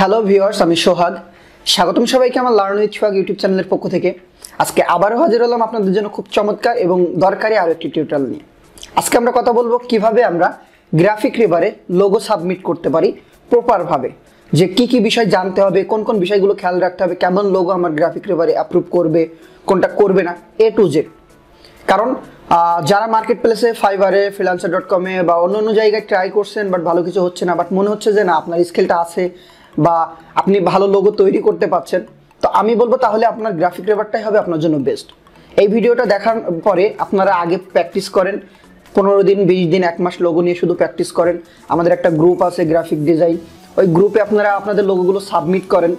Hello viewers আমি সোহাগ। স্বাগতম সবাইকে আমার লার্ন উইথ সোহাগ ইউটিউব চ্যানেলের পক্ষ থেকে। আজকে আবারও হাজির হলাম আপনাদের জন্য খুব চমৎকার এবং দরকারি আরও একটি টিউটোরিয়াল নিয়ে। আজকে আমরা কথা বলব কীভাবে আমরা গ্রাফিক রিভারে লোগো সাবমিট করতে পারি প্রপারভাবে যে কি কি বিষয় জানতে হবে, কোন কোন বিষয়গুলো খেয়াল রাখতে হবে, কেমন লোগো আমার গ্রাফিক রিভারে অ্যাপ্রুভ করবে, কোনটা করবে না এ টু জেড কারণ যারা মার্কেট প্লেসে ফাইবারে ফ্রিলান্সার ডট কমে বা অন্য অন্য জায়গায় ট্রাই করছেন বাট ভালো কিছু হচ্ছে না বাট মনে হচ্ছে যে না, আপনার স্কিলটা আছে বা আপনি ভালো লোগো তৈরি করতে পারছেন। তো আমি বলব তাহলে আপনার গ্রাফিক রেভারটাই হবে আপনার জন্য বেস্ট এই ভিডিওটা দেখার পরে আপনারা আগে প্র্যাকটিস করেন। পনেরো দিন, বিশ দিন, এক মাস লোগো নিয়ে শুধু প্র্যাকটিস করেন। আমাদের একটা গ্রুপ আছে গ্রাফিক ডিজাইন ওই গ্রুপে আপনারা আপনাদের লোগোগুলো সাবমিট করেন।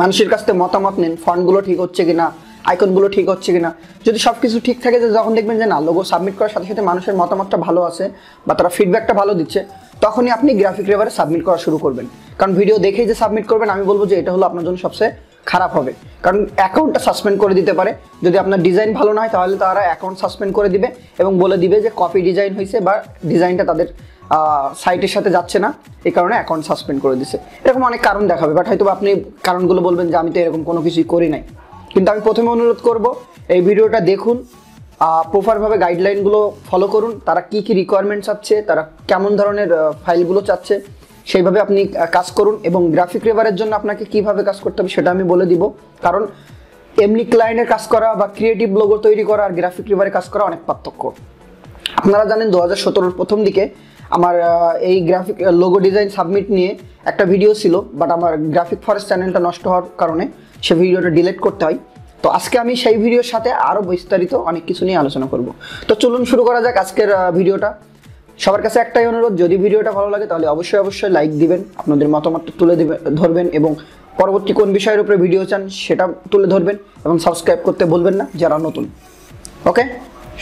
মানুষের কাছ থেকে মতামত নেন ফন্টগুলো ঠিক হচ্ছে কিনা আইকনগুলো ঠিক হচ্ছে কিনা। যদি সব কিছু ঠিক থাকে, যে যখন দেখবেন যে না লোগো সাবমিট করার সাথে সাথে মানুষের মতামতটা ভালো আছে বা তারা ফিডব্যাকটা ভালো দিচ্ছে, তখনই আপনি গ্রাফিক রেভারে সাবমিট করা শুরু করবেন। কারণ ভিডিও দেখেই যে সাবমিট করবেন, আমি বলব যে এটা হলো আপনার জন্য সবচেয়ে খারাপ হবে। কারণ অ্যাকাউন্টটা সাসপেন্ড করে দিতে পারে। যদি আপনার ডিজাইন ভালো না হয়, তাহলে তারা অ্যাকাউন্ট সাসপেন্ড করে দিবে এবং বলে দিবে যে কপি ডিজাইন হয়েছে বা ডিজাইনটা তাদের সাইটের সাথে যাচ্ছে না। এই কারণে অ্যাকাউন্ট সাসপেন্ড করে দিছে। এরকম অনেক কারণ দেখাবে বাট হয়তো আপনি কারণগুলো বলবেন যে আমি তো এরকম কোনো কিছুই করি নাই। কিন্তু আমি প্রথমে অনুরোধ করব, এই ভিডিওটা দেখুন প্রপারভাবে গাইডলাইনগুলো ফলো করুন। তারা কি কি রিকোয়ারমেন্ট চাচ্ছে, তারা কেমন ধরনের ফাইলগুলো চাচ্ছে সেইভাবে আপনি কাজ করুন এবং গ্রাফিক রেভারের জন্য আপনাকে কীভাবে কাজ করতে হবে সেটা আমি বলে দিব। কারণ এমনি ক্লায়েন্টের কাজ করা বা ক্রিয়েটিভ লোগো তৈরি করা আর গ্রাফিক রিভারে কাজ করা অনেক পার্থক্য। আপনারা জানেন দু হাজার প্রথম দিকে আমার এই গ্রাফিক লোগো ডিজাইন সাবমিট নিয়ে একটা ভিডিও ছিল বাট আমার গ্রাফিক ফরেস্ট চ্যানেলটা নষ্ট হওয়ার কারণে সে ভিডিওটা ডিলিট করতে হয়। তো আজকে আমি সেই ভিডিওর সাথে আরও বিস্তারিত অনেক কিছু নিয়ে আলোচনা করব। তো চলুন শুরু করা যাক আজকের ভিডিওটা সবার কাছে একটাই অনুরোধ, যদি ভিডিওটা ভালো লাগে তাহলে অবশ্যই অবশ্যই লাইক দিবেন, আপনাদের মতামতটা তুলে ধরবেন এবং পরবর্তী কোন বিষয়ের উপরে ভিডিও চান সেটা তুলে ধরবেন এবং সাবস্ক্রাইব করতে বলবেন না, যারা নতুন। ওকে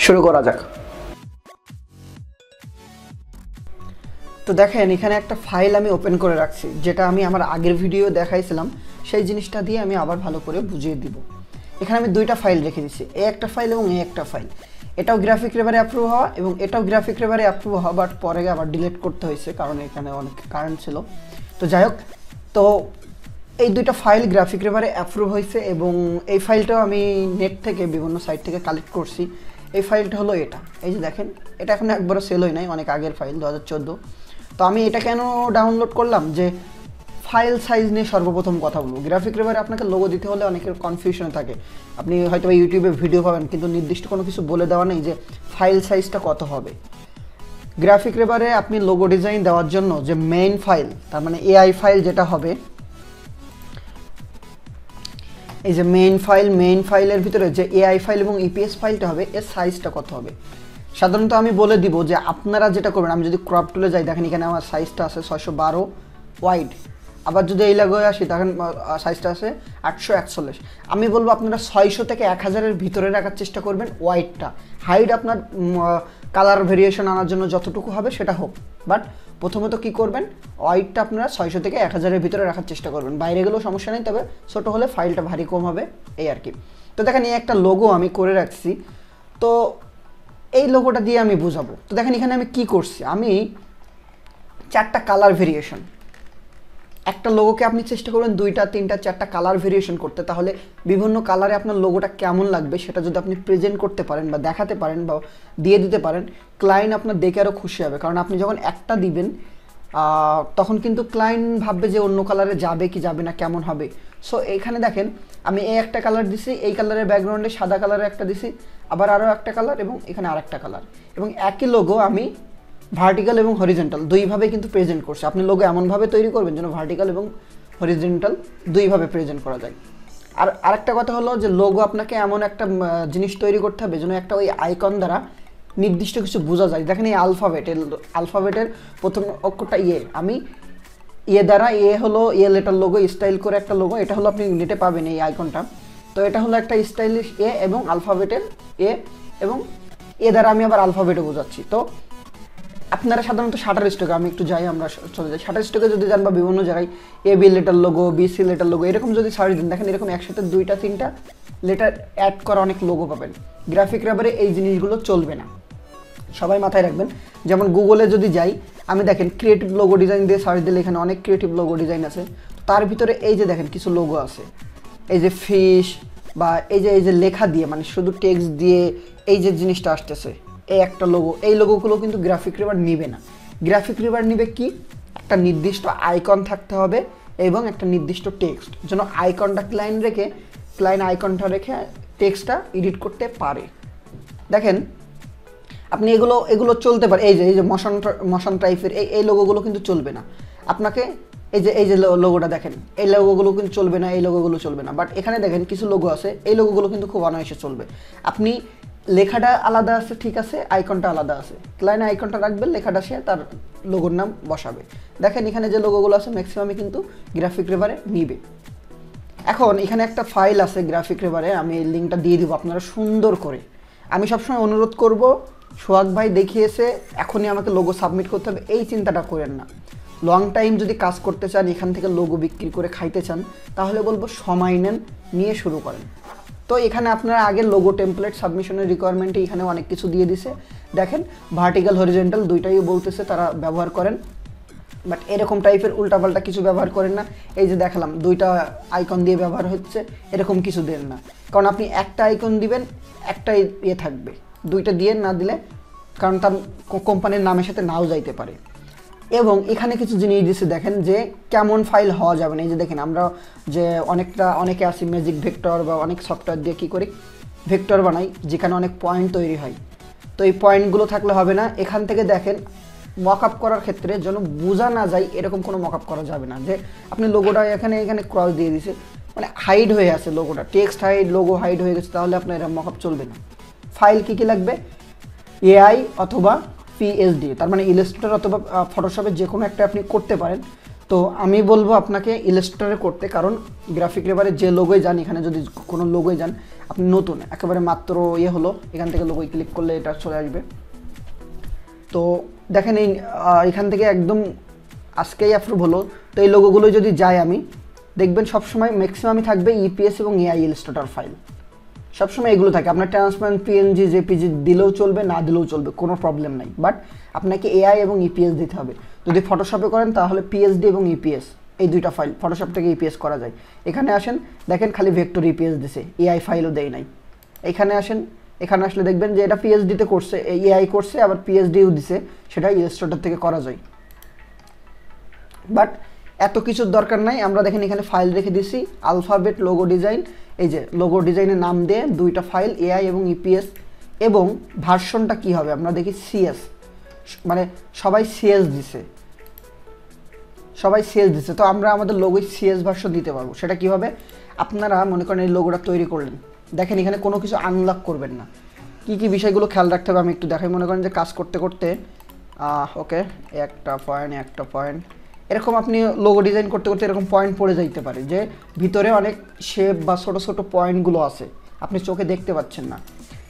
শুরু করা যাক। তো দেখেন, এখানে একটা ফাইল আমি ওপেন করে রাখছি, যেটা আমি আমার আগের ভিডিও দেখাইছিলাম। সেই জিনিসটা দিয়ে আমি আবার ভালো করে বুঝিয়ে দিব। এখানে আমি দুইটা ফাইল রেখে দিচ্ছি এ একটা ফাইল এবং এ একটা ফাইল এটাও গ্রাফিক রেভারে অ্যাপ্রুভ হওয়া এবং এটাও গ্রাফিক রেভারে অ্যাপ্রুভ হওয়া বাট পরে আবার ডিলিট করতে হয়েছে কারণ এখানে অনেক কারেন্ট ছিল। তো যাই হোক, তো এই দুইটা ফাইল গ্রাফিক রেভারে অ্যাপ্রুভ হয়েছে এবং এই ফাইলটাও আমি নেট থেকে বিভিন্ন সাইট থেকে কালেক্ট করছি। এই ফাইলটা হলো এটা। এই যে দেখেন, এটা এখন একবারও সেল হয় নাই, অনেক আগের ফাইল দু হাজার চোদ্দ। তো আমি এটা কেন ডাউনলোড করলাম? যে ফাইল সাইজ নিয়ে সর্বপ্রথম কথা বলব। গ্রাফিক রেভারে আপনাকে লোগো দিতে হলে অনেকের কনফিউশন থাকে। আপনি হয়তো ইউটিউবে ভিডিও পাবেন, কিন্তু নির্দিষ্ট কোনো কিছু বলে দেওয়া নেই যে ফাইল সাইজটা কত হবে। গ্রাফিক রেভারে আপনি লোগো ডিজাইন দেওয়ার জন্য যে মেইন ফাইল তার মানে এআই ফাইল যেটা হবে, এই যে মেইন ফাইল মেইন ফাইলের ভিতরে যে এআই ফাইল এবং ইপিএস ফাইলটা হবে, এর সাইজটা কত হবে? সাধারণত আমি বলে দিব যে আপনারা যেটা করবেন, আমি যদি ক্রপ টুলে যাই, দেখেন এখানে আমার সাইজটা আছে ছয়শো বারো ওয়াইড আবার যদি এই লাগোয় আসি, তখন সাইজটা আছে আটশো একচল্লিশ। আমি বলব আপনারা ছয়শো থেকে এক হাজারের ভিতরে রাখার চেষ্টা করবেন ওয়াইডটা হাইট আপনার কালার ভেরিয়েশন আনার জন্য যতটুকু হবে সেটা হোক। বাট প্রথমত কি করবেন ওয়াইডটা আপনারা ছয়শো থেকে এক হাজারের ভিতরে রাখার চেষ্টা করবেন। বাইরে গেলেও সমস্যা নেই, তবে ছোটো হলে ফাইলটা ভারী কম হবে, এই আর কি। তো দেখেন, এই একটা লোগো আমি করে রাখছি। তো এই লোগোটা দিয়ে আমি বুঝাবো। তো দেখেন, এখানে আমি কি করছি? আমি চারটা কালার ভেরিয়েশন একটা লোগোকে আপনি চেষ্টা করবেন দুইটা, তিনটা, চারটা কালার ভেরিয়েশন করতে। তাহলে বিভিন্ন কালারে আপনার লোগোটা কেমন লাগবে সেটা যদি আপনি প্রেজেন্ট করতে পারেন বা দেখাতে পারেন বা দিয়ে দিতে পারেন ক্লায়েন্ট আপনার দেখে আরও খুশি হবে। কারণ আপনি যখন একটা দিবেন তখন কিন্তু ক্লায়েন্ট ভাববে যে অন্য কালারে যাবে কি যাবে না, কেমন হবে। সো এখানে দেখেন, আমি এই একটা কালার দিছি, এই কালারের ব্যাকগ্রাউন্ডে সাদা কালারের একটা দিছি, আবার আরও একটা কালার এবং এখানে আরেকটা কালার এবং একই লোগো আমি ভার্টিক্যাল এবং হরিজেন্টাল দুইভাবে কিন্তু প্রেজেন্ট করছে। আপনি লোগো এমনভাবে তৈরি করবেন যেন ভার্টিক্যাল এবং হরিজেন্টাল দুইভাবে প্রেজেন্ট করা যায়। আর আরেকটা কথা হলো যে লোগো আপনাকে এমন একটা জিনিস তৈরি করতে হবে যেন একটা ওই আইকন দ্বারা নির্দিষ্ট কিছু বোঝা যায়। দেখেন এই আলফাবেট আলফাবেটের প্রথম অক্ষরটা ইয়ে। আমি ইয়ে দ্বারা এ হলো এ লেটার লোগো স্টাইল করে একটা লোগো এটা হলো আপনি নেটে পাবেন এই আইকনটা তো এটা হলো একটা স্টাইলিশ এ এবং আলফাবেটের এ এবং এ দ্বারা আমি আবার আলফাবেটও বোঝাচ্ছি। তো আপনারা সাধারণত শাটার স্টকে, আমি একটু যাই, আমরা চলে যাই। শাটার স্টকে যদি যান বা বিভিন্ন জায়গায় A B letter logo B C letter logo এরকম যদি সার্চ দিন, দেখেন এরকম একসাথে দুইটা, তিনটা লেটার অ্যাড করা অনেক লোগো পাবেন। গ্রাফিক রাবারে এই জিনিসগুলো চলবে না। সবাই মাথায় রাখবেন, যেমন গুগলে যদি যাই, আমি দেখেন ক্রিয়েটিভ লোগো ডিজাইন দিয়ে সার্চ দিলে এখানে অনেক ক্রিয়েটিভ লোগো ডিজাইন আছে। তার ভিতরে এই যে দেখেন কিছু লোগো আছে। এই যে ফিশ বা এই যে এই যে লেখা দিয়ে মানে শুধু টেক্সট দিয়ে এই যে জিনিসটা আসতেছে। এই একটা লোগো এই লোগোগুলো কিন্তু গ্রাফিক রিভার নিবে না। গ্রাফিক রিভার নিবে কি? একটা নির্দিষ্ট আইকন থাকতে হবে এবং একটা নির্দিষ্ট টেক্সট যেন আইকনটা ক্লাইন রেখে ক্লাইন আইকনটা রেখে টেক্সটটা এডিট করতে পারে। দেখেন, আপনি এগুলো এগুলো চলতে পারে। এই যে এই যে মশান মশান টাইপের এই এই লোগোগুলো কিন্তু চলবে না। আপনাকে এই যে এই যে লোগোটা দেখেন, এই লোগোগুলো কিন্তু চলবে না, এই লোগোগুলো চলবে না। বাট এখানে দেখেন কিছু লোগো আছে। এই লোগোগুলো কিন্তু খুব অনায়াসে চলবে। আপনি লেখাটা আলাদা আছে, ঠিক আছে আইকনটা আলাদা আছে। ক্লাইনে আইকনটা রাখবেন, লেখাটা সে তার লোগোর নাম বসাবে। দেখেন এখানে যে লোগোগুলো আছে ম্যাক্সিমামই কিন্তু গ্রাফিক রেভারে নিবে। এখন এখানে একটা ফাইল আছে গ্রাফিক রেভারে আমি এই লিঙ্কটা দিয়ে দিব আপনারা সুন্দর করে। আমি সবসময় অনুরোধ করব, সোহাগ ভাই দেখিয়েছে, এখনই আমাকে লোগো সাবমিট করতে হবে, এই চিন্তাটা করেন না। লং টাইম যদি কাজ করতে চান, এখান থেকে লোগো বিক্রি করে খাইতে চান, তাহলে বলব সময় নেন, নিয়ে শুরু করেন। তো এখানে আপনারা আগে লোগো টেমপ্লেট সাবমিশনের রিকোয়ারমেন্টে এখানে অনেক কিছু দিয়ে দিছে। দেখেন ভার্টিক্যাল হরিজেন্টাল দুইটাই বলতেছে, তারা ব্যবহার করেন। বাট এরকম টাইপের উল্টাপাল্টা কিছু ব্যবহার করেন না। এই যে দেখালাম, দুইটা আইকন দিয়ে ব্যবহার হচ্ছে, এরকম কিছু দেন না। কারণ আপনি একটা আইকন দিবেন একটা ইয়ে থাকবে। দুইটা দিয়ে না দিলে, কারণ তার কোম্পানির নামের সাথে নাও যাইতে পারে। এবং এখানে কিছু জিনিস দিচ্ছে দেখেন যে কেমন ফাইল হওয়া যাবে না। এই যে দেখেন, আমরা যে অনেকটা, অনেকে আসি ম্যাজিক ভেক্টর বা অনেক সফটওয়্যার দিয়ে কী করি? ভেক্টর বানাই, যেখানে অনেক পয়েন্ট তৈরি হয়। তো এই পয়েন্টগুলো থাকলে হবে না। এখান থেকে দেখেন মক আপ করার ক্ষেত্রে যেন বোঝা না যায় এরকম কোনো মক আপ করা যাবে না। যে আপনি লোগোটা এখানে এখানে ক্রস দিয়ে দিছে মানে হাইড হয়ে আছে লোগোটা টেক্সট হাইড লোগো হাইড হয়ে গেছে, তাহলে আপনার এরকম মক আপ চলবে না। ফাইল কী কী লাগবে? এআই অথবা পিএসডি তার মানে ইলাস্ট্রেটর অথবা ফটোশপে যে কোনো একটা আপনি করতে পারেন। তো আমি বলব আপনাকে ইলাস্ট্রেটরে করতে, কারণ গ্রাফিক রেবারে যে লোগোয় যান, এখানে যদি কোনো লোগোয় যান, আপনি নতুন, একেবারে মাত্র ইয়ে হলো, এখান থেকে লোগোয় ক্লিক করলে এটা চলে আসবে। তো দেখেন এই এখান থেকে একদম আজকেই অ্যাপ্রুভ হলো। তো এই লোগোগুলো যদি যাই আমি, দেখবেন সবসময় ম্যাক্সিমামই থাকবে ইপিএস এবং এআই ইলাস্ট্রেটর ফাইল সবসময় এগুলো থাকে। আপনার ট্রান্সপারেন্ট পিএনজি জেপিজি দিলেও চলবে, না দিলেও চলবে, কোনো প্রবলেম নাই। বাট আপনাকে এআই এবং ইপিএস দিতে হবে। যদি ফটোশপে করেন, তাহলে পিএসডি এবং ইপিএস এই দুইটা ফাইল ফটোশপ থেকে ইপিএস করা যায়। এখানে আসেন, দেখেন খালি ভেক্টর ইপিএস দিছে এআই ফাইলও দেয় নাই। এখানে আসেন, এখানে আসলে দেখবেন যে এটা পিএইচডিতে করছে এআই করছে, আবার পিএইচডিও দিছে, সেটা ইলাস্ট্রেটর থেকে করা যায়। বাট এত কিছুর দরকার নাই, আমরা দেখেন এখানে ফাইল রেখে দিছি আলফাবেট লোগো ডিজাইন এই যে লোগো ডিজাইনের নাম দিয়ে দুইটা ফাইল এআই এবং ইপিএস এবং ভার্সনটা কি হবে? আমরা দেখি সিএস মানে সবাই সিএস দিছে। সবাই সিএস দিছে। তো আমরা আমাদের লোগোয় সিএস ভার্সন দিতে পারব। সেটা কীভাবে আপনারা মনে করেন এই লোগোটা তৈরি করলেন। দেখেন, এখানে কোনো কিছু আনলক করবেন না। কি কি বিষয়গুলো খেয়াল রাখতে হবে আমি একটু দেখাই। মনে করেন যে কাজ করতে করতে ওকে একটা পয়েন্ট একটা পয়েন্ট এরকম আপনি লোগো ডিজাইন করতে করতে এরকম পয়েন্ট পড়ে যাইতে পারে যে ভিতরে অনেক শেপ বা ছোটো ছোটো পয়েন্টগুলো আছে। আপনি চোখে দেখতে পাচ্ছেন না।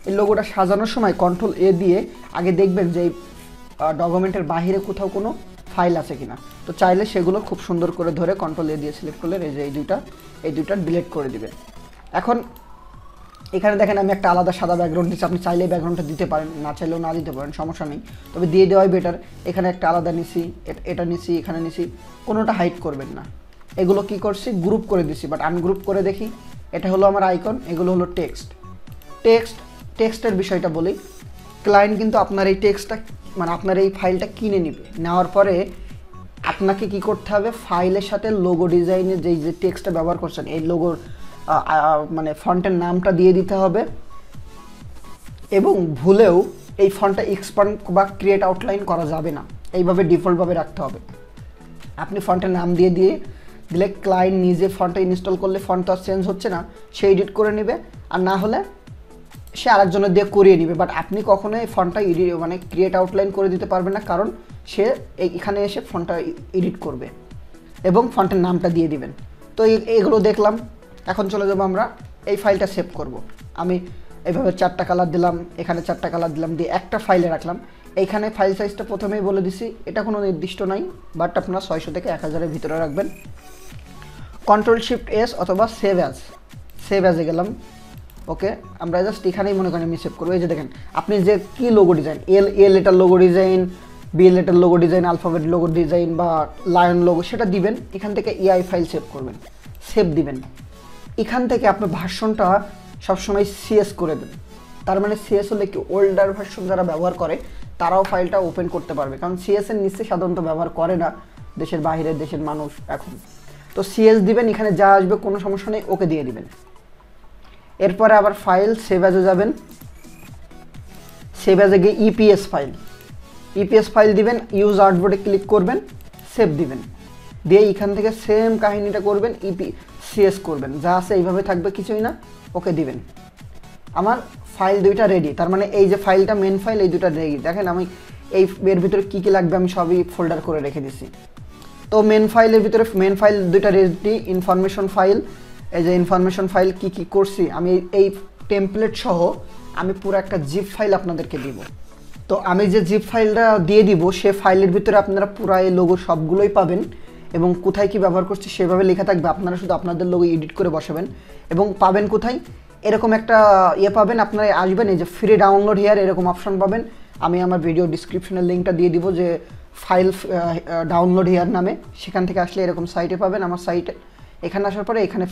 এই লোগোটা সাজানোর সময় কন্ট্রোল এ দিয়ে আগে দেখবেন যে এই ডকুমেন্টের বাহিরে কোথাও কোনো ফাইল আছে কিনা। তো চাইলে সেগুলো খুব সুন্দর করে ধরে কন্ট্রোল এ দিয়ে সিলেক্ট করলে এই যে এই দুইটা এই দুইটা ডিলিট করে দিবেন এখন এখানে দেখেন আমি একটা আলাদা সাদা ব্যাকগ্রাউন্ড দিচ্ছি আপনি চাইলে ব্যাকগ্রাউন্ডটা দিতে পারেন, না চাইলেও না দিতে পারেন, সমস্যা নেই। তবে দিয়ে দেওয়াই বেটার এখানে একটা আলাদা নিছি, এটা নিছি, এখানে নিছি। কোনোটা হাইড করবেন না। এগুলো কি করছি? গ্রুপ করে দিছি বাট আনগ্রুপ করে দেখি। এটা হলো আমার আইকন এগুলো হলো টেক্সট টেক্সট টেক্সটের বিষয়টা বলি। ক্লায়েন্ট কিন্তু আপনার এই টেক্সটটা মানে আপনার এই ফাইলটা কিনে নেবে। নেওয়ার পরে আপনাকে কি করতে হবে? ফাইলের সাথে লোগো ডিজাইনের যেই যে টেক্সটটা ব্যবহার করছেন, এই লোগোর মানে ফন্টের নামটা দিয়ে দিতে হবে। এবং ভুলেও এই ফন্টটা এক্সপান্ড বা ক্রিয়েট আউটলাইন করা যাবে না। এইভাবে ডিফল্টভাবে রাখতে হবে। আপনি ফন্টের নাম দিয়ে দিয়ে দিলে ক্লায়েন্ট নিজে ফন্টটা ইনস্টল করলে ফন্ট তো চেঞ্জ হচ্ছে না, সে এডিট করে নেবে। আর না হলে সে আরেকজনের দিয়ে করিয়ে নেবে। বাট আপনি কখনো এই ফন্টটা এডিট মানে ক্রিয়েট আউটলাইন করে দিতে পারবেন না, কারণ সে এখানে এসে ফন্টটা এডিট করবে এবং ফন্টের নামটা দিয়ে দিবেন। তো এগুলো দেখলাম। এখন চলে যাব আমরা এই ফাইলটা সেভ করব। আমি এইভাবে চারটা কালার দিলাম, এখানে চারটা কালার দিলাম, দিয়ে একটা ফাইলে রাখলাম। এইখানে ফাইল সাইজটা প্রথমেই বলে দিছি, এটা কোনো নির্দিষ্ট নাই বাট আপনারা ছয়শো থেকে এক হাজারের ভিতরে রাখবেন। কন্ট্রোল শিফট এস অথবা সেভ অ্যাজ সেভ অ্যাজে গেলাম। ওকে আমরা জাস্ট এখানেই মনে করেন আমি সেভ করব। এই যে দেখেন, আপনি যে কী লোগো ডিজাইন এল এ এটা logo design বিএলএটের logo design alphabet logo design বা লায়ন লোগো সেটা দিবেন, এখান থেকে এআই ফাইল সেভ করবেন সেভ দিবেন। এখান থেকে আপনার ভার্সনটা সবসময় সিএস করে দেন তার মানে সিএস হলে কি ওল্ডার ভার্সন যারা ব্যবহার করে, তারাও ফাইলটা ওপেন করতে পারবে। কারণ সিএস এর নিচে সাধারণত ব্যবহার করে না দেশের বাইরে, দেশের মানুষ এখন। তো সিএস দিবেন, এখানে যা আসবে, কোনো সমস্যা নেই, ওকে দিয়ে দিবেন। এরপরে আবার ফাইল সেভ অ্যাজে যাবেন। সেভ অ্যাজে গিয়ে ইপিএস ফাইল ইপিএস ফাইল দিবেন ইউজ আর্টবোর্ডে ক্লিক করবেন সেভ দিবেন। দিয়ে এখান থেকে সেম কাহিনীটা করবেন ইপি সিএস করবেন। যা আছে এইভাবে থাকবে কিছুই না, ওকে দিবেন। আমার ফাইল দুইটা রেডি তার মানে এই যে ফাইলটা মেন ফাইল এই দুটা রেডি দেখেন আমি এই এর ভিতরে কী কী লাগবে আমি সবই ফোল্ডার করে রেখে দিছি। তো মেন ফাইলের ভিতরে মেন ফাইল দুইটা রেডি ইনফরমেশন ফাইল এই যে ইনফরমেশন ফাইল কি কি করছি, আমি এই টেমপ্লেট সহ আমি পুরো একটা জিপ ফাইল আপনাদেরকে দিব। তো আমি যে জিপ ফাইলটা দিয়ে দিব, সে ফাইলের ভিতরে আপনারা পুরো এই লোগো সবগুলোই পাবেন। এবং কোথায় কি ব্যবহার করছি সেভাবে লেখা থাকবে। আপনারা শুধু আপনাদের লোগো এডিট করে বসাবেন। এবং পাবেন কোথায়? এরকম একটা ইয়ে পাবেন, আপনারা আসবেন, এই যে ফ্রি ডাউনলোড হেয়ার এরকম অপশন পাবেন। আমি আমার ভিডিও ডিসক্রিপশনের লিঙ্কটা দিয়ে দিব যে ফাইল ডাউনলোড হেয়ার নামে। সেখান থেকে আসলে এরকম সাইটে পাবেন আমার সাইটে এখানে আসার পরে এখানে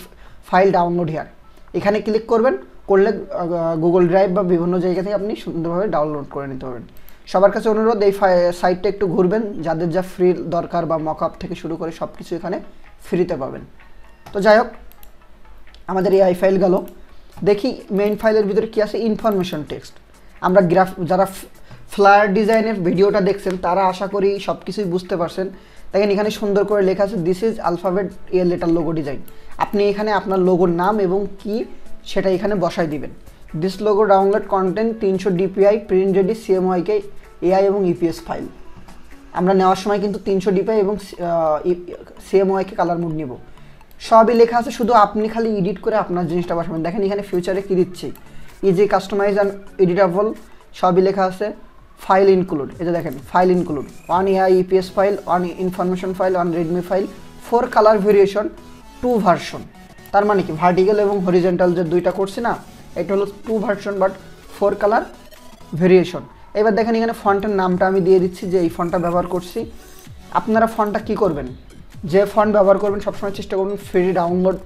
ফাইল ডাউনলোড হেয়ার এখানে ক্লিক করবেন, করলে গুগল ড্রাইভ বা বিভিন্ন জায়গা থেকে আপনি সুন্দরভাবে ডাউনলোড করে নিতে পারবেন। সবার কাছে অনুরোধ, এই সাইটটা একটু ঘুরবেন। যাদের যা ফ্রি দরকার বা মকআপ থেকে শুরু করে সব কিছু এখানে ফ্রিতে পাবেন। তো যাই হোক, আমাদের এই আই ফাইল গেল। দেখি মেইন ফাইলের ভিতরে কি আছে? ইনফরমেশন টেক্সট আমরা গ্রাফ যারা ফ্লায়ার ডিজাইনের ভিডিওটা দেখছেন, তারা আশা করি সব কিছুই বুঝতে পারছেন। দেখেন এখানে সুন্দর করে লেখা আছে this is alphabet year letter logo design আপনি এখানে আপনার লোগোর নাম এবং কি সেটা এখানে বসাই দিবেন। দিস লোগো ডাউনলোড কন্টেন্ট তিনশো DPI print ready CMYK AI এবং ইপিএস ফাইল আমরা নেওয়ার সময় কিন্তু তিনশো ডিপিআই এবং সিএমওয়াইকে কালার মুড নিব। সবই লেখা আছে, শুধু আপনি খালি এডিট করে আপনার জিনিসটা বসাবেন। দেখেন এখানে ফিউচারে কী দিচ্ছি। ইজি কাস্টমাইজ অ্যান্ড এডিটেবল সবই লেখা আছে। ফাইল ইনক্লুড এটা দেখেন file include one AI EPS file one information file one readme file four colour variation two version তার মানে কি? ভার্টিক্যাল এবং হরিজেন্টাল যে দুইটা করছি না, এটা হলো two version but four colour variation এবার দেখেন এখানে ফন্টের নামটা আমি দিয়ে দিচ্ছি যে এই ফন্টটা ব্যবহার করছি। আপনারা ফন্টটা কি করবেন? যে ফন্ট ব্যবহার করবেন, সবসময় চেষ্টা করবেন ফ্রি ডাউনলোড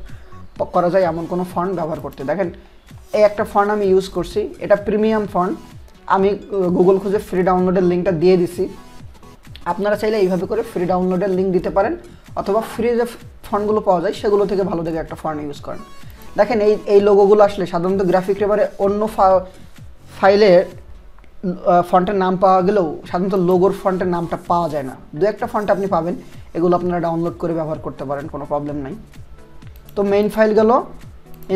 করা যায় এমন কোনো ফন্ট ব্যবহার করতে। দেখেন, এই একটা ফন্ট আমি ইউজ করছি, এটা প্রিমিয়াম ফন্ট। আমি গুগল খুঁজে ফ্রি ডাউনলোডের লিঙ্কটা দিয়ে দিছি। আপনারা চাইলে এইভাবে করে ফ্রি ডাউনলোডের লিঙ্ক দিতে পারেন, অথবা ফ্রি যে ফন্টগুলো পাওয়া যায়, সেগুলো থেকে ভালো দেখে একটা ফন্ট ইউজ করেন। দেখেন, এই এই লোগোগুলো আসলে সাধারণত গ্রাফিক রেবারে অন্য ফাইলে ফন্টের নাম পাওয়া গেলেও সাধারণত লোগোর ফন্টের নামটা পাওয়া যায় না। দু একটা ফন্ট আপনি পাবেন, এগুলো আপনারা ডাউনলোড করে ব্যবহার করতে পারেন, কোনো প্রবলেম নাই। তো মেইন ফাইল গেল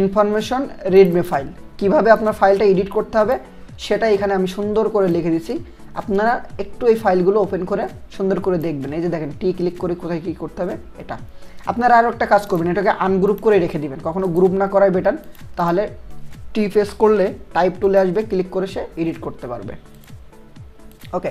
ইনফরমেশন রিডমি ফাইল কীভাবে আপনার ফাইলটা এডিট করতে হবে, সেটা এখানে আমি সুন্দর করে লিখে দিছি আপনারা একটু এই ফাইলগুলো ওপেন করে সুন্দর করে দেখবেন। এই যে দেখেন টি ক্লিক করে কোথায় কী করতে হবে, এটা। আপনারা আরও একটা কাজ করবেন, এটাকে আনগ্রুপ করে রেখে দিবেন। কখনো গ্রুপ না করাই বেটার তাহলে টি ফেস করলে টাইপ টুলে আসবে ক্লিক করে সে এডিট করতে পারবে। ওকে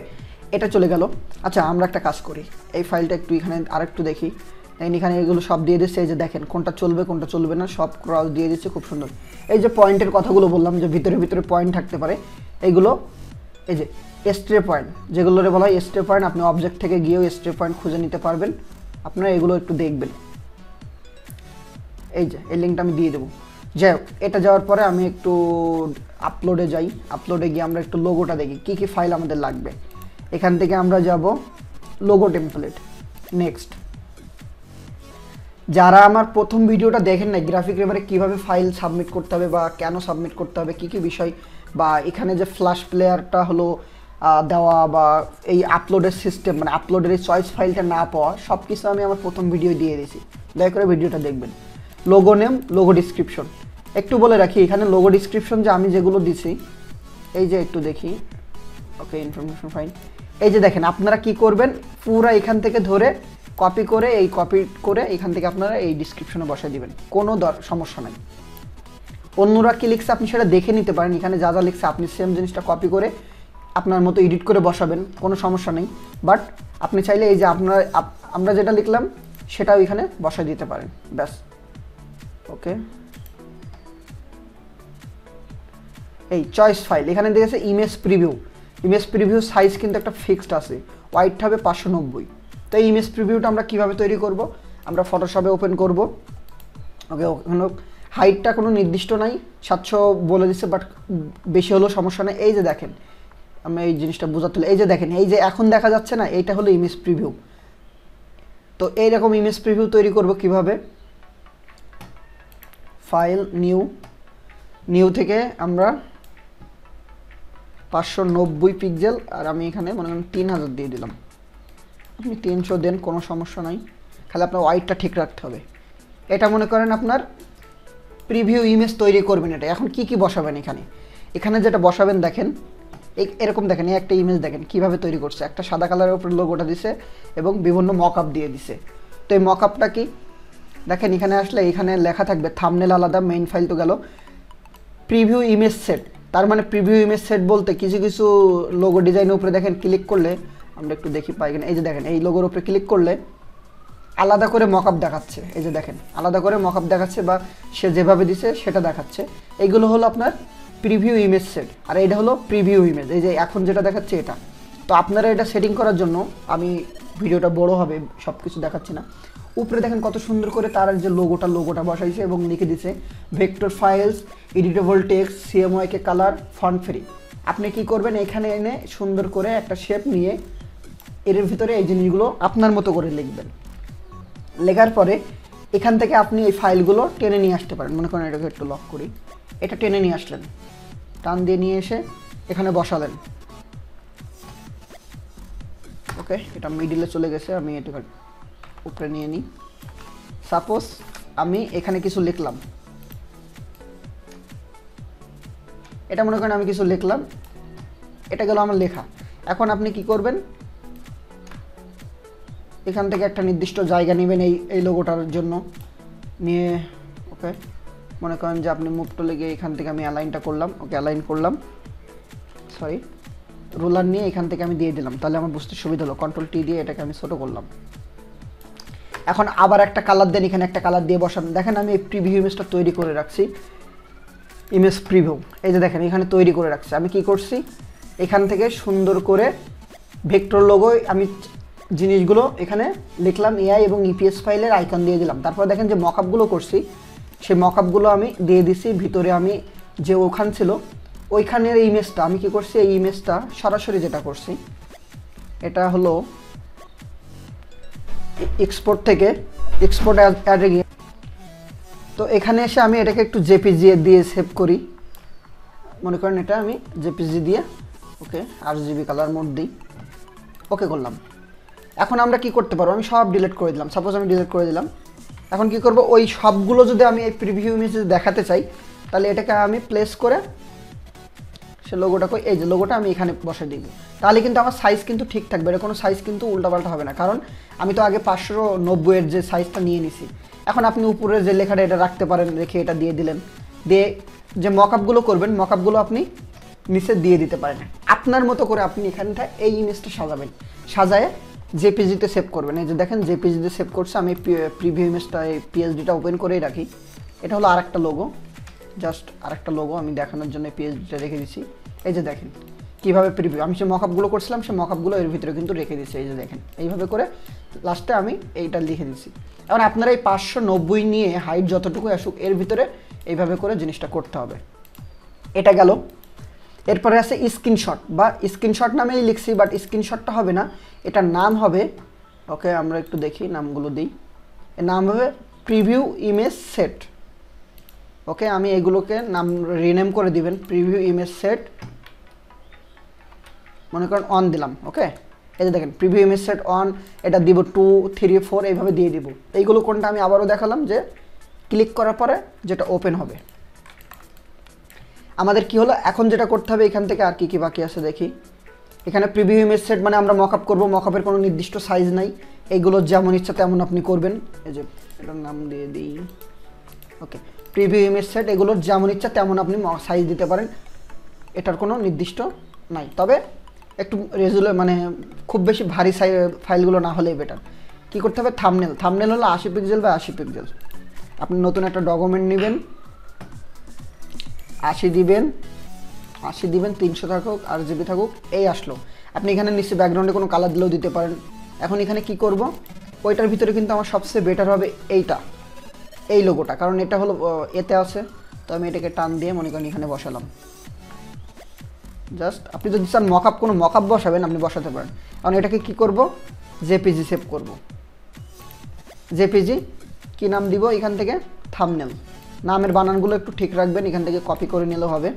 এটা চলে গেল। আচ্ছা আমরা একটা কাজ করি। এই ফাইলটা একটু এখানে আরেকটু দেখি। দেখেন এখানে এগুলো সব দিয়ে দিচ্ছে, এই যে দেখেন, কোনটা চলবে কোনটা চলবে না, সব ক্রস দিয়ে দিচ্ছে, খুব সুন্দর। এই যে পয়েন্টের কথাগুলো বললাম, যে ভিতরে ভিতরে পয়েন্ট থাকতে পারে এইগুলো এই যে এস্ট্রে পয়েন্ট যেগুলোরে বলা হয় এস্ট্রে পয়েন্ট আপনি অবজেক্ট থেকে গিয়েও এস্ট্রে পয়েন্ট খুঁজে নিতে পারবেন। আপনারা এগুলো একটু দেখবেন। এই যে, এই লিঙ্কটা আমি দিয়ে দেবো। যাই হোক, এটা যাওয়ার পরে আমি একটু আপলোডে যাই। আপলোডে গিয়ে আমরা একটু লোগোটা দেখি, কী কী ফাইল আমাদের লাগবে। এখান থেকে আমরা যাব লোগো টেমপ্লেট নেক্সট যারা আমার প্রথম ভিডিওটা দেখেন না গ্রাফিক রেবারে কীভাবে ফাইল সাবমিট করতে হবে বা কেন সাবমিট করতে হবে, কী কী বিষয়, বা এখানে যে ফ্ল্যাশ প্লেয়ারটা হলো দেওয়া বা এই আপলোডের সিস্টেম মানে আপলোডের এই চয়েস ফাইলটা না পাওয়া সব কিছু আমি আমার প্রথম ভিডিও দিয়ে দিয়েছি। দয়া করে ভিডিওটা দেখবেন। লোগো নেম লোগো ডিসক্রিপশন একটু বলে রাখি, এখানে লোগো ডিসক্রিপশন যে আমি যেগুলো দিছি, এই যে একটু দেখি। ওকে ইনফরমেশন ফাইন এই যে দেখেন, আপনারা কি করবেন? পুরো এখান থেকে ধরে কপি করে, এই কপি করে এখান থেকে আপনারা এই ডিসক্রিপশনে বসাই দিবেন। কোনো সমস্যা নাই। অন্যরা কি লিখছে আপনি সেটা দেখে নিতে পারেন। এখানে যা যা লিখছে, আপনি সেম জিনিসটা কপি করে আপনার মতো এডিট করে বসাবেন, কোনো সমস্যা নেই। বাট আপনি চাইলে এই যে আপনার আমরা যেটা লিখলাম, সেটাও এখানে বসাই দিতে পারেন। ব্যাস। ওকে এই চয়েস ফাইল এখানে দেখেছে image preview image preview size কিন্তু একটা ফিক্সড আছে হোয়াইট হবে পাঁচশো নব্বই। তো এই ইমেজ প্রিভিউটা আমরা কীভাবে তৈরি করব? আমরা ফটোশপে ওপেন করব। ওকে, ওখানে হাইটটা কোনো নির্দিষ্ট নাই, সাতশো বলে দিচ্ছে বাট বেশি হলেও সমস্যা নেই। এই যে দেখেন, আমি এই জিনিসটা বোঝাতে এই যে দেখেন, এই যে এখন দেখা যাচ্ছে না, এইটা হলো ইমেজ প্রিভিউ তো এইরকম ইমেজ প্রিভিউ তৈরি করব কীভাবে? ফাইল নিউ নিউ থেকে আমরা পাঁচশো নব্বই পিক্সেল আর আমি এখানে মনে করেন তিন হাজার দিয়ে দিলাম। আপনি তিনশো দেন, কোনো সমস্যা নাই। খালি আপনার ওয়াইটটা ঠিক রাখতে হবে। এটা মনে করেন আপনার প্রিভিউ ইমেজ তৈরি করবেন এটা। এখন কি কি বসাবেন এখানে? এখানে যেটা বসাবেন দেখেন এরকম দেখেন, এই একটা ইমেজ দেখেন, কীভাবে তৈরি করছে। একটা সাদা কালারের উপরে লোগোটা দিছে এবং বিভিন্ন মক আপ দিয়ে দিছে। তো এই মক আপটা কি? দেখেন এখানে আসলে এখানে লেখা থাকবে থামনেল আলাদা মেইন ফাইল তো গেল। প্রিভিউ ইমেজ সেট তার মানে প্রিভিউ ইমেজ সেট বলতে কিছু কিছু লোগো ডিজাইনের উপরে দেখেন ক্লিক করলে, আমরা একটু দেখি পাই কিনা। এই যে দেখেন, এই লোগোর উপরে ক্লিক করলে আলাদা করে মকআপ দেখাচ্ছে। এই যে দেখেন, আলাদা করে মকআপ দেখাচ্ছে বা সে যেভাবে দিছে সেটা দেখাচ্ছে। এইগুলো হলো আপনার প্রিভিউ ইমেজ সেট আর এটা হলো প্রিভিউ ইমেজ এই যে এখন যেটা দেখাচ্ছে এটা। তো আপনারা এটা সেটিং করার জন্য আমি ভিডিওটা বড় হবে সব কিছু দেখাচ্ছি না। উপরে দেখেন কত সুন্দর করে তার যে লোগোটা লোগোটা বসাইছে এবং লিখে দিছে vector files editable text CMYK colour font free আপনি কি করবেন, এখানে এনে সুন্দর করে একটা শেপ নিয়ে এর ভিতরে এই জিনিসগুলো আপনার মতো করে লিখবেন। লেখার পরে এখান থেকে আপনি এই ফাইলগুলো টেনে নিয়ে আসতে পারেন। মনে করেন এটাকে একটু লক করি। এটা টেনে নিয়ে আসলেন। টান দিয়ে নিয়ে এসে এখানে বসালেন। ওকে, এটা মিডিলে চলে গেছে, আমি এটা উপরে নিয়ে নিই। সাপোজ আমি এখানে কিছু লিখলাম। এটা মনে করেন আমি কিছু লিখলাম, এটা গেল আমার লেখা। এখন আপনি কি করবেন? এখান থেকে একটা নির্দিষ্ট জায়গা নেবেন এই এই লোগোটার জন্য। নিয়ে, ওকে, মনে করেন যে আপনি মুভ টুলে গিয়ে এখান থেকে আমি অ্যালাইনটা করলাম, ওকে অ্যালাইন করলাম। সরি রোলার নিয়ে এখান থেকে আমি দিয়ে দিলাম। তাহলে আমার বুঝতে সুবিধা হলো। কন্ট্রোল টি দিয়ে এটাকে আমি ছোটো করলাম। এখন আবার একটা কালার দেন, এখানে একটা কালার দিয়ে বসান। দেখেন আমি এই প্রিভিউ ইমেজটা তৈরি করে রাখছি। ইমেজ প্রিভিউ এই যে দেখেন, এখানে তৈরি করে রাখছি। আমি কি করছি? এখান থেকে সুন্দর করে ভেক্টর লোগো আমি জিনিসগুলো এখানে লিখলাম এআই এবং ইপিএস ফাইলের আইকন দিয়ে দিলাম। তারপর দেখেন যে মকআপগুলো করছি, সেই মকআপগুলো আমি দিয়ে দিছি। ভিতরে আমি যে ওখান ছিল ওইখানের ইমেজটা আমি কি করছি, এই ইমেজটা সরাসরি যেটা করছি, এটা হলো এক্সপোর্ট থেকে এক্সপোর্ট অ্যাডে গিয়ে তো এখানে এসে আমি এটাকে একটু জেপিজি দিয়ে সেভ করি। মনে করেন এটা আমি জেপিজি দিয়ে, okay RGB colour mode দিই। ওকে করলাম। এখন আমরা কি করতে পারব? আমি সব ডিলিট করে দিলাম। সাপোজ আমি ডিলিট করে দিলাম। এখন কি করব? ওই সবগুলো যদি আমি এই প্রিভিউ ইমেজে দেখাতে চাই, তাহলে এটাকে আমি প্লেস করে সে লোগোটা এই যে লোগোটা আমি এখানে বসে দিব। তাহলে কিন্তু আমার সাইজ কিন্তু ঠিক থাকবে এটা কোনো সাইজ কিন্তু উল্টাপাল্টা হবে না। কারণ আমি তো আগে পাঁচশো নব্বইয়ের যে সাইজটা নিয়ে নিছি। এখন আপনি উপরের যে লেখাটা এটা রাখতে পারেন, রেখে এটা দিয়ে দিলেন। দিয়ে যে মকআপগুলো করবেন মকআপগুলো আপনি নিচে দিয়ে দিতে পারেন। আপনার মতো করে আপনি এখানটা এই ইমেজটা সাজাবেন। সাজায় জেপিজিতে সেভ করবেন। এই যে দেখেন জেপিজিতে সেভ করছে। আমি প্রিভিউ ইমেজটা এই পিএইচডিটা ওপেন করেই রাখি। এটা হলো আরেকটা লোগো জাস্ট আরেকটা লোগো আমি দেখানোর জন্য পিএইচডিটা রেখে দিছি। এই যে দেখেন, কীভাবে প্রিভিউ আমি যে মকআপগুলো করছিলাম, সেই মকআপগুলো এর ভিতরে কিন্তু রেখে দিচ্ছি এই যে দেখেন, এইভাবে করে লাস্টে আমি এইটা লিখে দিচ্ছি এখন আপনারা এই পাঁচশো নব্বই নিয়ে হাইট যতটুকু আসুক, এর ভিতরে এইভাবে করে জিনিসটা করতে হবে। এটা গেল। এরপরে আছে স্ক্রিনশট বা স্ক্রিনশট নামেই লিখছি বাট স্ক্রিনশটটা হবে না। এটার নাম হবে ওকে আমরা একটু দেখি, নামগুলো দিই। এর নাম হবে প্রিভিউ ইমেজ সেট ওকে, আমি এগুলোকে নাম রিনেম করে দিবেন প্রিভিউ ইমেজ সেট মনে করেন অন দিলাম, ওকে? এই যে দেখেন প্রিভিউ ইমেজ সেট অন এটা দিব টু থ্রি ফোর এইভাবে দিয়ে দিব। এইগুলো কোনটা আমি আবারও দেখালাম যে ক্লিক করার পরে যেটা ওপেন হবে। আমাদের কি হলো? এখন যেটা করতে হবে, এখান থেকে আর কি কি বাকি আছে দেখি। এখানে প্রিভিউ ইমেজ সেট মানে আমরা মকআপ করব মকআপের কোনো নির্দিষ্ট সাইজ নাই। এইগুলো যেমন ইচ্ছা তেমন আপনি করবেন। এই যে এটার নাম দিয়ে দিই। ওকে প্রিভিউ ইমেজ সেট এগুলোর যেমন ইচ্ছা তেমন আপনি সাইজ দিতে পারেন। এটার কোনো নির্দিষ্ট নাই। তবে একটু রেজুলে মানে খুব বেশি ভারী সাই ফাইলগুলো না হলেই বেটার কী করতে হবে? থামনেল থামনেল হলো আশি পিক্সেল বা আশি পিক্সেল আপনি নতুন একটা ডকুমেন্ট নেবেন। আশি দিবেন। আশি দিবেন, তিনশো থাকুক আর জিবি থাকুক, এই আসলো। আপনি এখানে নিশ্চয়ই ব্যাকগ্রাউন্ডে কোনো কালার দিলেও দিতে পারেন। এখন এখানে কি করব? ওইটার ভিতরে কিন্তু আমার সবচেয়ে বেটার হবে এইটা। এই লোগোটা কারণ এটা হলো এতে আছে, তো আমি এটাকে টান দিয়ে মনে করেন এখানে বসালাম। জাস্ট আপনি যদি চান মকআপ কোনো মকআপ বসাবেন, আপনি বসাতে পারেন। কারণ এটাকে কি করব? জেপিজি সেভ করব। জেপিজি কি নাম দিব এখান থেকে? থামনেল নামের বানানগুলো একটু ঠিক রাখবেন, এখান থেকে কপি করে নিলেও হবে।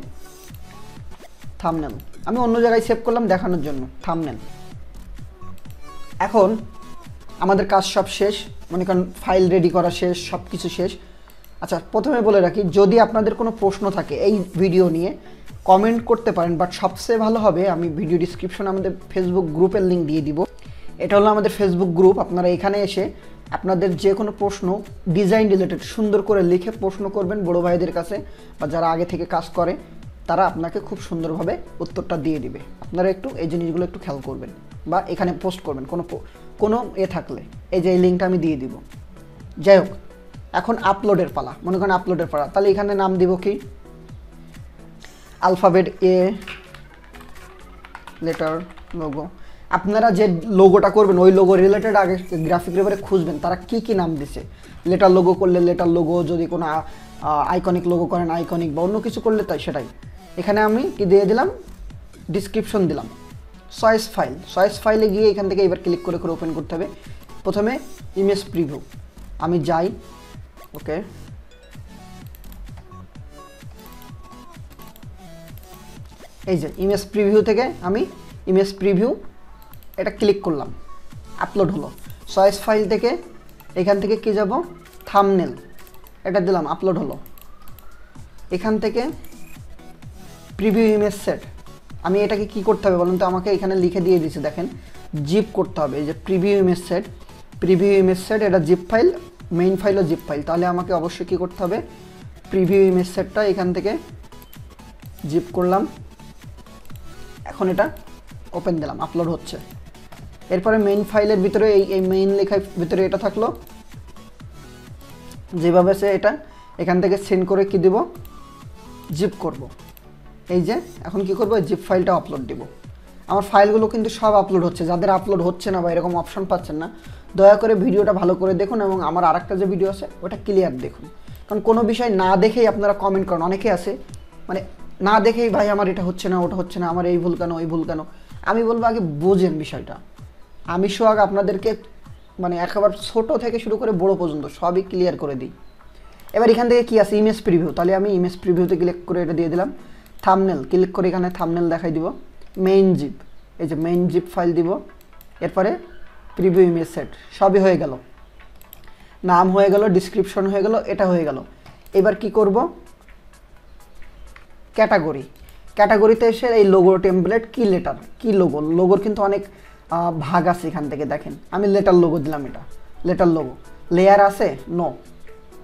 থামনেল আমি অন্য জায়গায় সেভ করলাম দেখানোর জন্য। থামনেল এখন আমাদের কাজ সব শেষ। মনে করেন ফাইল রেডি করা শেষ সব কিছু শেষ। আচ্ছা প্রথমে বলে রাখি, যদি আপনাদের কোনো প্রশ্ন থাকে এই ভিডিও নিয়ে কমেন্ট করতে পারেন বাট সবচেয়ে ভালো হবে, আমি ভিডিও ডিসক্রিপশনে আমাদের ফেসবুক গ্রুপের লিঙ্ক দিয়ে দিব। এটা হলো আমাদের ফেসবুক গ্রুপ আপনারা এখানে এসে আপনাদের যে কোনো প্রশ্ন ডিজাইন রিলেটেড সুন্দর করে লিখে প্রশ্ন করবেন বড় ভাইদের কাছে, বা যারা আগে থেকে কাজ করে, তারা আপনাকে খুব সুন্দরভাবে উত্তরটা দিয়ে দিবে। আপনারা একটু এই জিনিসগুলো একটু খেয়াল করবেন, বা এখানে পোস্ট করবেন, কোনো কোনো এ থাকলে, এই যে এই লিঙ্কটা আমি দিয়ে দিব। যাই হোক, এখন আপলোডের পালা, মনে করেন আপলোডের পালা। তাহলে এখানে নাম দিব কি? আলফাবেট এ লেটার লোগো আপনারা যে লোগোটা করবেন, ওই লোগো রিলেটেড আগে গ্রাফিক এবারে খুঁজবেন, তারা কি কি নাম দিছে। লেটার লোগো করলে লেটার লোগো যদি কোনো আইকনিক লোগো করেন আইকনিক বা অন্য কিছু করলে তাই, সেটাই। এখানে আমি কি দিয়ে দিলাম? ডিসক্রিপশন দিলাম। চয়েস ফাইল চয়েস ফাইলে গিয়ে এখান থেকে এবার ক্লিক করে করে ওপেন করতে হবে। প্রথমে ইমেজ প্রিভিউ আমি যাই ওকে এই যে ইমেজ প্রিভিউ থেকে আমি ইমেজ প্রিভিউ এটা ক্লিক করলাম আপলোড হলো। চয়েস ফাইল থেকে এখান থেকে কি যাব? থামনেল এটা দিলাম আপলোড হলো। এখান থেকে প্রিভিউ ইমেজ সেট আমি এটাকে কি করতে হবে বলুন তো? আমাকে এখানে লিখে দিয়ে দিয়েছে, দেখেন। জিপ করতে হবে, এই যে preview image set preview image set এটা জিপ ফাইল মেইন ফাইলও জিপ ফাইল তাহলে আমাকে অবশ্যই কি করতে হবে? প্রিভিউ ইমেজ সেটটা এখান থেকে জিপ করলাম। এখন এটা ওপেন দিলাম আপলোড হচ্ছে। এরপরে মেইন ফাইলের ভিতরে এই এই মেইন লেখার ভিতরে এটা থাকল। যেভাবে সে এটা এখান থেকে সেন্ড করে কি দেব? জিপ করব। এই যে, এখন কি করব? জিপ ফাইলটা আপলোড দিব। আমার ফাইলগুলো কিন্তু সব আপলোড হচ্ছে। যাদের আপলোড হচ্ছে না বা এরকম অপশন পাচ্ছেন না, দয়া করে ভিডিওটা ভালো করে দেখুন এবং আমার আরেকটা যে ভিডিও আছে, ওটা ক্লিয়ার দেখুন। কারণ কোনো বিষয় না দেখেই আপনারা কমেন্ট করেন। অনেকে আছে মানে না দেখেই, ভাই, আমার এটা হচ্ছে না, ওটা হচ্ছে না, আমার এই ভুল কেন, ওই ভুল কেন? আমি বলব আগে বোঝেন বিষয়টা। আমি সোহাগ আপনাদেরকে মানে একেবারে ছোট থেকে শুরু করে বড় পর্যন্ত সবই ক্লিয়ার করে দিই। এবার এখান থেকে কি আছে? ইমেজ প্রিভিউ তাহলে আমি ইমেজ প্রিভিউতে ক্লিক করে এটা দিয়ে দিলাম। থামনেল ক্লিক করে এখানে থামনেল দেখাই দিব। মেইন জিপ এই যে মেইন জিপ ফাইল দিব। এরপরে প্রিভিউ ইমেজ সেট সবই হয়ে গেল। নাম হয়ে গেল ডিসক্রিপশন হয়ে গেল, এটা হয়ে গেল। এবার কি করব? ক্যাটাগরি ক্যাটাগরিতে এসে এই লোগো টেমপ্লেট কি লেটার কি লোগো লোগোর কিন্তু অনেক ভাগ আছে এখান থেকে, দেখেন। আমি লেটার লোগো দিলাম এটা। লেটার লোগো লেয়ার আছে? নো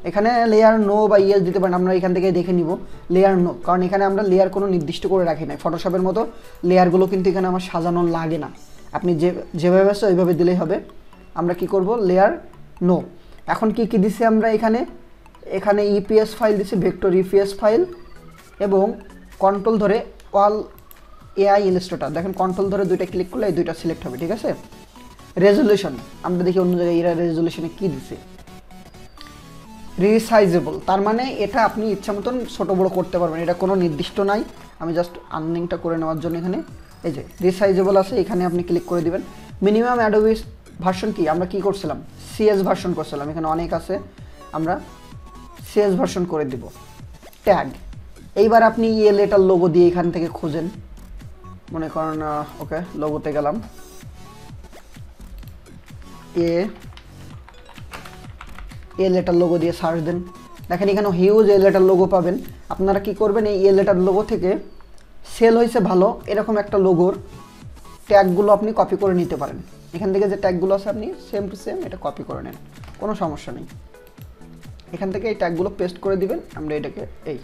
এখানে লেয়ার নো বা ইয়েস দিতে পারেন, আমরা এখান থেকে দেখে নিব। লেয়ার নো কারণ এখানে আমরা লেয়ার কোনো নির্দিষ্ট করে রাখি নাই। ফটোশপের মতো লেয়ারগুলো কিন্তু এখানে আমার সাজানো লাগে না। আপনি যে, যেভাবে আছে ওইভাবে দিলেই হবে। আমরা কি করব? লেয়ার নো এখন কি কি দিছি আমরা এখানে? এখানে ইপিএস ফাইল দিছি ভেক্টর ইপিএস ফাইল এবং কন্ট্রোল ধরে অল এআই ইলাস্ট্রেটর দেখেন কন্ট্রোল ধরে দুইটা ক্লিক করলে এই দুইটা সিলেক্ট হবে, ঠিক আছে? রেজলিউশন আমরা দেখি অন্য জায়গায় এরা রেজলিউশনে কী দিছে। রিসাইজেবল তার মানে এটা আপনি ইচ্ছা মতন ছোটো বড়ো করতে পারবেন, এটা কোনো নির্দিষ্ট নাই। আমি জাস্ট আর্নিংটা করে নেওয়ার জন্য এখানে, এই যে রিসাইজেবল আছে, এখানে আপনি ক্লিক করে দিবেন। মিনিমাম অ্যাডোবিস ভার্সন কি? আমরা কি করছিলাম? সিএস ভার্সন করছিলাম। এখানে অনেক আছে, আমরা সিএস ভার্সন করে দিব। ট্যাগ এইবার আপনি ইয়ে লেটার লোগো দিয়ে এখান থেকে খুঁজেন। মনে করেন ওকে লোগোতে গেলাম। এ এ লেটার লোগো দিয়ে সার্চ দেন। দেখেন এখানে হিউজ এ লেটার লোগো পাবেন। আপনারা কি করবেন, এই এ লেটার লোগো থেকে সেল হয়েছে ভালো, এরকম একটা লোগোর ট্যাগগুলো আপনি কপি করে নিতে পারেন। এখান থেকে যে ট্যাগগুলো আছে আপনি সেম টু সেম এটা কপি করে নেন, কোনো সমস্যা নেই। এখান থেকে এই ট্যাগগুলো পেস্ট করে দিবেন, আমরা এটাকে এই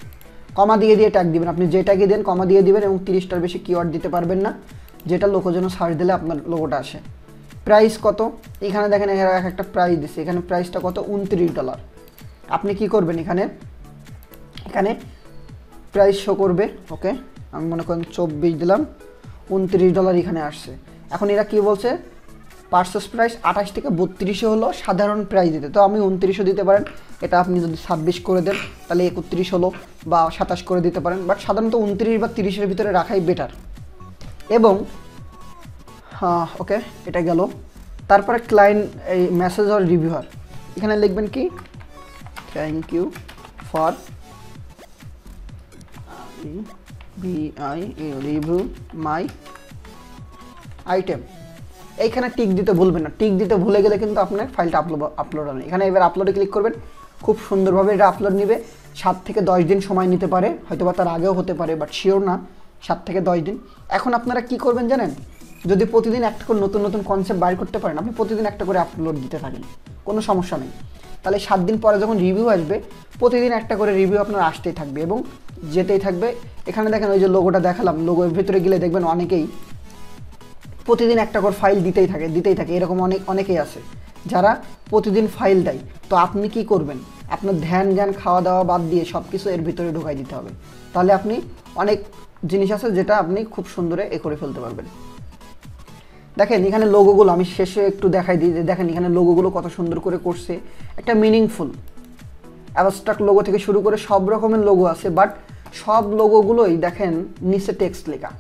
কমা দিয়ে দিয়ে ট্যাগ দিবেন। আপনি যে ট্যাগে দেন কমা দিয়ে দিবেন এবং তিরিশটার বেশি কিওয়ার্ড দিতে পারবেন না, যেটা লোকো যেন সার্চ দিলে আপনার লোগোটা আসে। প্রাইস কত? এখানে দেখেন এরা এক একটা প্রাইস দিচ্ছে এখানে প্রাইসটা কত? উনত্রিশ ডলার আপনি কি করবেন এখানে? এখানে প্রাইস শো করবে ওকে আমি মনে করেন চব্বিশ দিলাম, উনত্রিশ ডলার এখানে আসছে। এখন এরা কি বলছে? পার্সেস প্রাইস আঠাশ থেকে বত্রিশে হলো সাধারণ প্রাইস দিতে। তো আমি উনত্রিশও দিতে পারেন। এটা আপনি যদি ছাব্বিশ করে দেন, তাহলে একত্রিশ হলো বা সাতাশ করে দিতে পারেন। বাট সাধারণত উনত্রিশ বা তিরিশের ভিতরে রাখাই বেটার এবং ওকে, এটা গেল। তারপরে ক্লায়েন্ট এই মেসেজ অর রিভিউয়ার এখানে লিখবেন কি? Thank you for B I review my item এইখানে টিক দিতে ভুলবেন না। টিক দিতে ভুলে গেলে কিন্তু আপনার ফাইলটা আপলোড আপলোড হবে এখানে এবার আপলোডে ক্লিক করবেন। খুব সুন্দরভাবে এটা আপলোড নেবে। সাত থেকে দশ দিন সময় নিতে পারে। হয়তো বা তার আগেও হতে পারে বাট শিওর না। সাত থেকে দশ দিন। এখন আপনারা কি করবেন জানেন? যদি প্রতিদিন একটা করে নতুন নতুন কনসেপ্ট বাইর করতে পারেন, আপনি প্রতিদিন একটা করে আপলোড দিতে থাকেন। কোনো সমস্যা নেই। তাহলে সাত দিন পরে যখন রিভিউ আসবে, প্রতিদিন একটা করে রিভিউ আপনার আসতেই থাকবে এবং যেতেই থাকবে। এখানে দেখেন ওই যে লোগোটা দেখালাম লোগোর ভিতরে গেলে দেখবেন অনেকেই প্রতিদিন একটা করে ফাইল দিতেই থাকে দিতেই থাকে। এরকম অনেক, অনেকেই আছে যারা প্রতিদিন ফাইল দেয়। তো আপনি কি করবেন? আপনার ধ্যান, জ্ঞান খাওয়া দাওয়া বাদ দিয়ে সব কিছু এর ভিতরে ঢুকাই দিতে হবে। তাহলে আপনি অনেক জিনিস আছে যেটা আপনি খুব সুন্দরে এ করে ফেলতে পারবেন। দেখেন, এখানে লোগোগুলো আমি শেষে একটু দেখাই দিই দেখেন, এখানে লোগোগুলো কত সুন্দর করে করছে। একটা মিনিংফুল অ্যাবস্ট্রাক্ট লোগো থেকে শুরু করে সব রকমের লোগো আছে বাট সব লোগোগুলোই দেখেন, নিচে টেক্সট লেখা।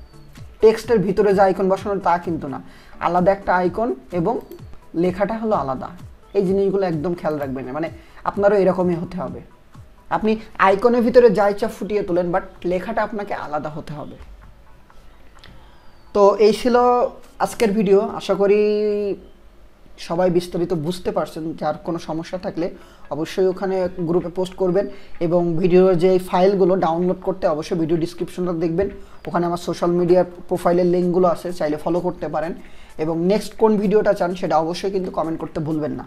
টেক্সটের ভিতরে যে আইকন বসানো, তা কিন্তু না। আলাদা একটা আইকন এবং লেখাটা হলো আলাদা। এই জিনিসগুলো একদম খেয়াল রাখবেন মানে আপনারও এরকমই হতে হবে। আপনি আইকনের ভিতরে যা ইচ্ছা ফুটিয়ে তোলেন বাট লেখাটা আপনাকে আলাদা হতে হবে। তো এই ছিল আজকের ভিডিও আশা করি সবাই বিস্তারিত বুঝতে পারছেন যার কোনো সমস্যা থাকলে অবশ্যই ওখানে গ্রুপে পোস্ট করবেন এবং ভিডিওর যে ফাইলগুলো ডাউনলোড করতে অবশ্যই ভিডিও ডিসক্রিপশনটা দেখবেন। ওখানে আমার সোশ্যাল মিডিয়ার প্রোফাইলের লিঙ্কগুলো আছে, চাইলে ফলো করতে পারেন। এবং নেক্সট কোন ভিডিওটা চান সেটা অবশ্যই কিন্তু কমেন্ট করতে ভুলবেন না।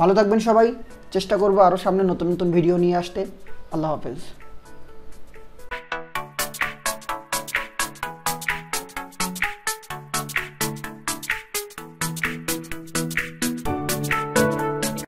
ভালো থাকবেন সবাই। চেষ্টা করব আরও সামনে নতুন নতুন ভিডিও নিয়ে আসতে। আল্লাহ হাফেজ।